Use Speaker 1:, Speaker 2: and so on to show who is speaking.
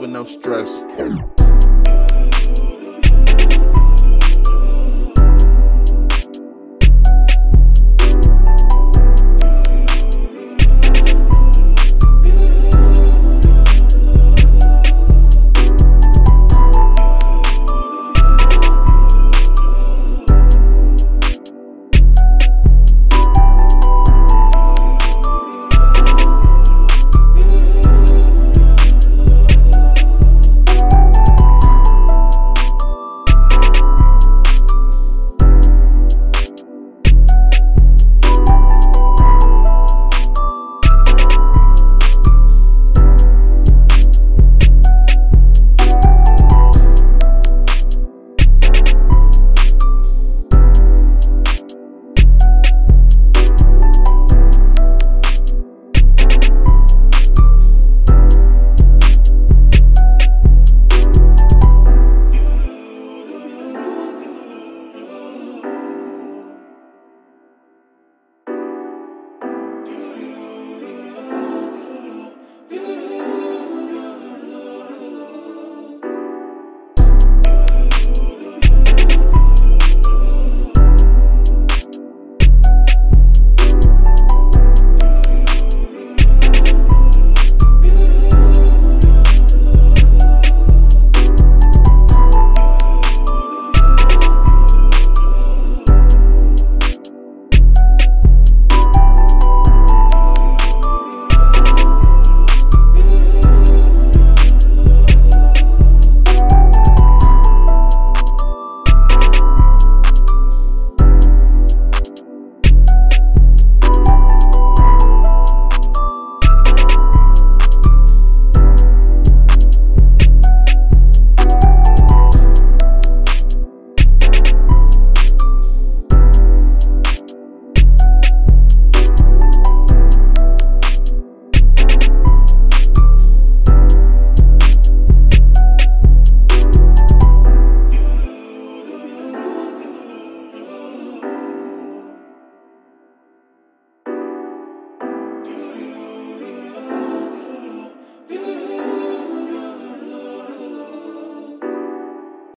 Speaker 1: with no stress.